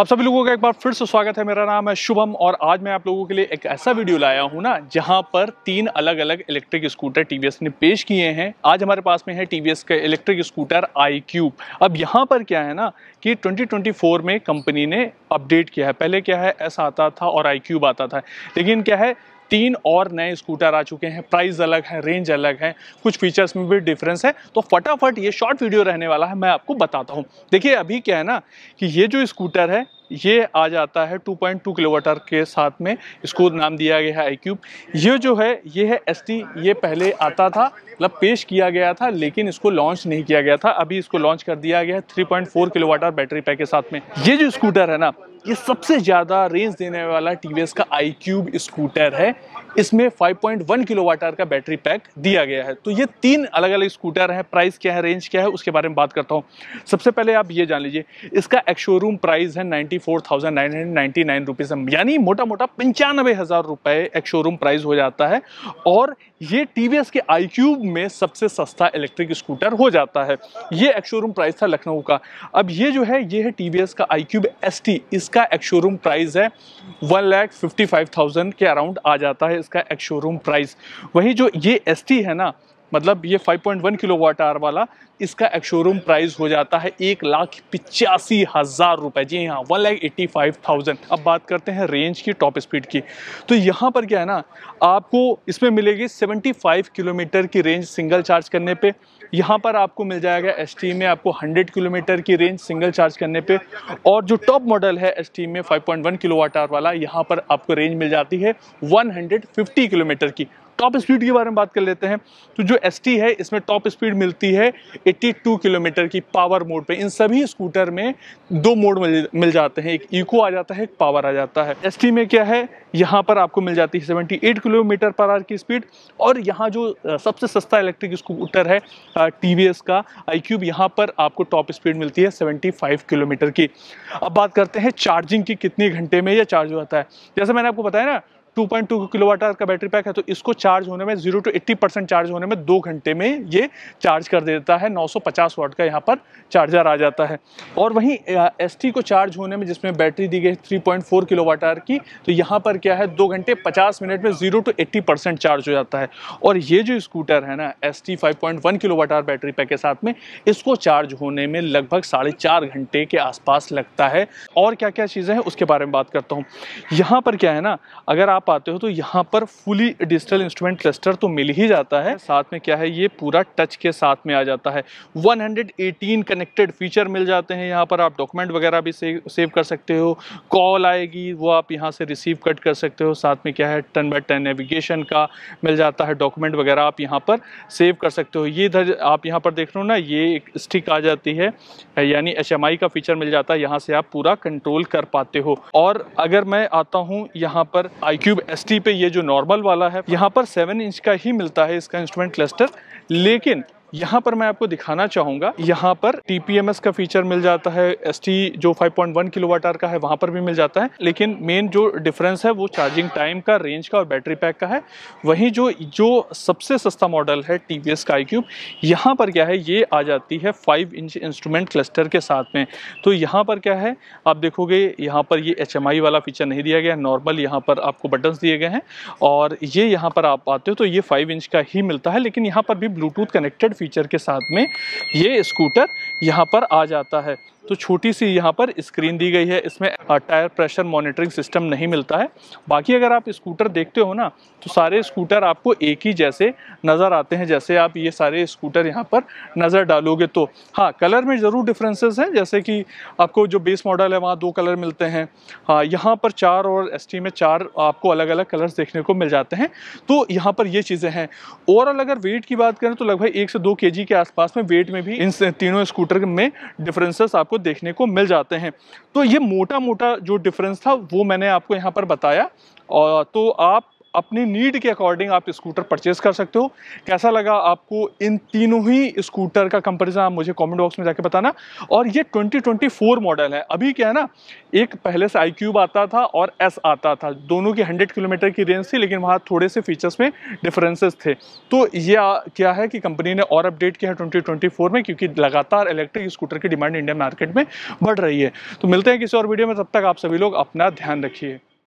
आप सभी लोगों का एक बार फिर से स्वागत है। मेरा नाम है शुभम और आज मैं आप लोगों के लिए एक ऐसा वीडियो लाया हूँ ना, जहाँ पर तीन अलग अलग इलेक्ट्रिक स्कूटर टीवीएस ने पेश किए हैं। आज हमारे पास में है टीवीएस का इलेक्ट्रिक स्कूटर आई क्यूब अब यहाँ पर क्या है ना कि 2024 में कंपनी ने अपडेट किया है। पहले क्या है एस आता था और आई क्यूब आता था। लेकिन क्या है तीन और नए स्कूटर आ चुके हैं। प्राइस अलग है रेंज अलग है, कुछ फीचर्स में भी डिफरेंस है। तो फटाफट ये शॉर्ट वीडियो रहने वाला है, मैं आपको बताता हूँ। देखिए, अभी क्या है ना कि ये जो स्कूटर है, ये आ जाता है 2.2 किलोवाटर के साथ में। इसको नाम दिया गया है आई क्यूब ये जो है, ये है एस ये पहले आता था मतलब पेश किया गया था, लेकिन इसको लॉन्च नहीं किया गया था। अभी इसको लॉन्च कर दिया गया है 3.4 किलोवाटर बैटरी पैक के साथ में। ये जो स्कूटर है ना ये सबसे ज़्यादा रेंज देने वाला टीवीएस का आई क्यूब स्कूटर है। इसमें 5.1 किलोवाटर का बैटरी पैक दिया गया है। तो ये तीन अलग अलग स्कूटर हैं। प्राइस क्या है? रेंज क्या है? उसके बारे में बात करता हूँ। सबसे पहले आप ये जान लीजिए, इसका एक शोरूम प्राइस है ninety four thousand nine hundred ninety nine rupees यानी मोटा मोटा पंचानबे हज़ार रुपये एक शोरूम प्राइस हो जाता है। और ये टी के आई क्यूब में सबसे सस्ता इलेक्ट्रिक स्कूटर हो जाता है। ये एक शोरूम प्राइस था लखनऊ का। अब ये जो है, ये है टी का आई क्यूब एस टी इसका एक शोरूम प्राइस है one lakh fifty five thousand के अराउंड आ जाता है इसका एक शोरूम प्राइस वही जो ये एस टी है ना मतलब ये 5.1 किलो वाट आर वाला, इसका एक शोरूम प्राइस हो जाता है एक लाख पिचासी हज़ार रुपए। जी हाँ one lakh eighty five thousand अब बात करते हैं रेंज की टॉप स्पीड की। तो यहाँ पर क्या है ना, आपको इसमें मिलेगी 75 किलोमीटर की रेंज सिंगल चार्ज करने पे। यहाँ पर आपको मिल जाएगा एस में आपको 100 किलोमीटर की रेंज सिंगल चार्ज करने पे। और जो टॉप मॉडल है एस में 5.1 किलोवाट आवर वाला, यहाँ पर आपको रेंज मिल जाती है 150 किलोमीटर की। टॉप स्पीड के बारे में बात कर लेते हैं। तो जो एसटी है इसमें टॉप स्पीड मिलती है 82 किलोमीटर की पावर मोड पे। इन सभी स्कूटर में दो मोड मिल, मिल जाते हैं। एक इको आ जाता है एक पावर आ जाता है। एसटी में क्या है? यहाँ पर आपको मिल जाती है 78 किलोमीटर पर आवर की स्पीड और यहाँ जो सबसे सस्ता इलेक्ट्रिक स्कूटर है टीवीएस का आई क्यूब यहाँ पर आपको टॉप स्पीड मिलती है 75 किलोमीटर की। अब बात करते हैं चार्जिंग की कितने घंटे में यह चार्ज होता है। जैसे मैंने आपको बताया ना 2.2 किलोवाट आवर का बैटरी पैक है तो इसको चार्ज होने में zero to eighty percent charge होने में दो घंटे में ये चार्ज कर देता है। 950 वाट का यहाँ पर चार्जर आ जाता है। और वहीं एसटी को चार्ज होने में जिसमें बैटरी दी गई 3.4 किलोवाट आवर की तो यहाँ पर क्या है, दो घंटे 50 मिनट में zero to eighty percent charge हो जाता है। और ये जो स्कूटर है ना S T five point kilowatt hour battery pack के साथ में, इसको चार्ज होने में लगभग साढ़े चार घंटे के आसपास लगता है। और क्या क्या चीज़ें हैं, उसके बारे में बात करता हूँ। यहाँ पर क्या है ना, अगर आप आते हो तो यहाँ पर फुली डिजिटल इंस्ट्रूमेंट क्लस्टर तो मिल ही जाता है। साथ में क्या है ये पूरा टच के साथ में आ जाता है। 118 कनेक्टेड फीचर मिल जाते हैं यहाँ पर आप डॉक्यूमेंट वगैरह भी सेव सेव कर सकते हो। कॉल आएगी वो आप यहाँ से रिसीव कट कर सकते हो। साथ में क्या है टन बाई टन नेविगेशन का मिल जाता है डॉक्यूमेंट वगैरह आप यहाँ पर सेव कर सकते हो। ये इधर आप यहाँ पर देख रहे हो ना ये एक स्टिक आ जाती है यानी एच का फीचर मिल जाता है। यहाँ से आप पूरा कंट्रोल कर पाते हो। और अगर मैं आता हूँ यहाँ पर आई क्यूब एस पे ये जो नॉर्मल वाला है, यहाँ पर सेवन इंच का ही मिलता है इसका इंस्ट्रूमेंट क्लस्टर लेकिन यहाँ पर मैं आपको दिखाना चाहूँगा, यहाँ पर टीपीएमएस का फीचर मिल जाता है एसटी जो 5.1 किलोवाट आवर का है, वहाँ पर भी मिल जाता है, लेकिन मेन जो डिफरेंस है वो चार्जिंग टाइम का रेंज का और बैटरी पैक का है। वहीं जो जो सबसे सस्ता मॉडल है टी वी का आई यहाँ पर क्या है, ये आ जाती है फाइव इंच इंस्ट्रूमेंट क्लस्टर के साथ में। तो यहाँ पर क्या है, आप देखोगे यहाँ पर ये एचएमआई वाला फीचर नहीं दिया गया नॉर्मल यहाँ पर आपको बटन दिए गए हैं, और ये यहाँ पर आप आते हो तो ये फाइव इंच का ही मिलता है, लेकिन यहाँ पर भी ब्लूटूथ कनेक्टेड फीचर के साथ में ये स्कूटर यहाँ पर आ जाता है। तो छोटी सी यहाँ पर स्क्रीन दी गई है। इसमें टायर प्रेशर मॉनिटरिंग सिस्टम नहीं मिलता है। बाकी अगर आप स्कूटर देखते हो ना तो सारे स्कूटर आपको एक ही जैसे नज़र आते हैं, जैसे आप ये सारे स्कूटर यहाँ पर नज़र डालोगे तो। हाँ कलर में ज़रूर डिफरेंसेस हैं। जैसे कि आपको जो बेस मॉडल है, वहाँ दो कलर मिलते हैं। हाँ यहाँ पर चार और एसटी में चार आपको अलग अलग कलर्स देखने को मिल जाते हैं। तो यहाँ पर ये चीज़ें हैं। ओवरऑल अगर वेट की बात करें तो लगभग एक से दो के के आसपास में वेट में भी इन तीनों स्कूटर में डिफरेंसेस आपको देखने को मिल जाते हैं। तो ये मोटा मोटा जो डिफरेंस था, वो मैंने आपको यहाँ पर बताया। और तो आप अपनी नीड के अकॉर्डिंग आप स्कूटर परचेज कर सकते हो। कैसा लगा आपको इन तीनों ही स्कूटर का कंपेरिजन आप मुझे कमेंट बॉक्स में जाके बताना। और ये 2024 मॉडल है। अभी क्या है ना, एक पहले से आई क्यूब आता था और एस आता था। दोनों की 100 किलोमीटर की रेंज थी, लेकिन वहाँ थोड़े से फीचर्स में डिफरेंसेस थे। तो ये क्या है कि कंपनी ने और अपडेट किया है ट्वेंटी में, क्योंकि लगातार इलेक्ट्रिक स्कूटर की डिमांड इंडियन मार्केट में बढ़ रही है। तो मिलते हैं किसी और वीडियो में। तब तक आप सभी लोग अपना ध्यान रखिए।